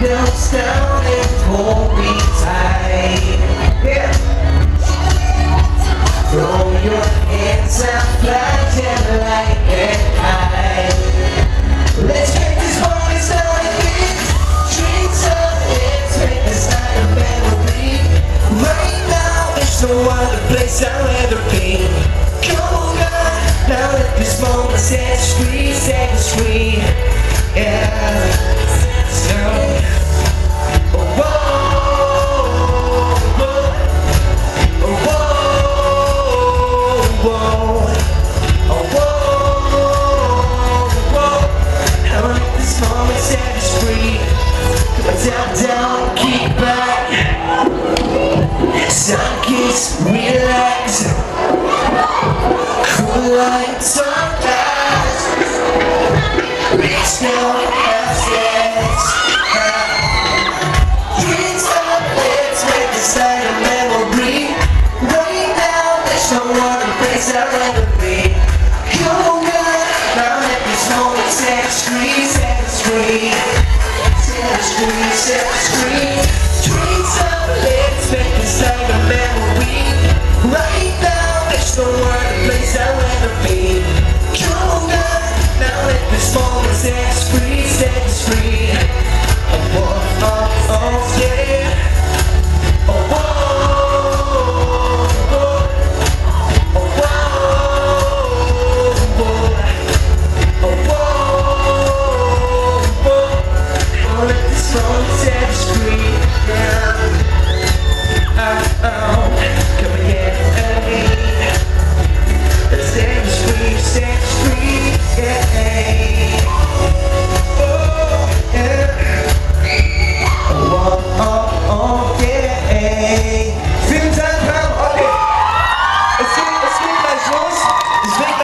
down and hold me tight. Yeah. Throw your hands up, fly and like and high. Let's make this party like this. Drinks up, let's make this night a memory. Right now, there's no other place I'd rather be. Come on, girl, now let this moment set free, set free. Yeah. Relax. Cool like sunrise. Reach now and have sex. Drinks up, let's make this night a memory. Right now, there's no other place I'd rather be. On, girl, now let this moment set us free, set free. Set free, set free.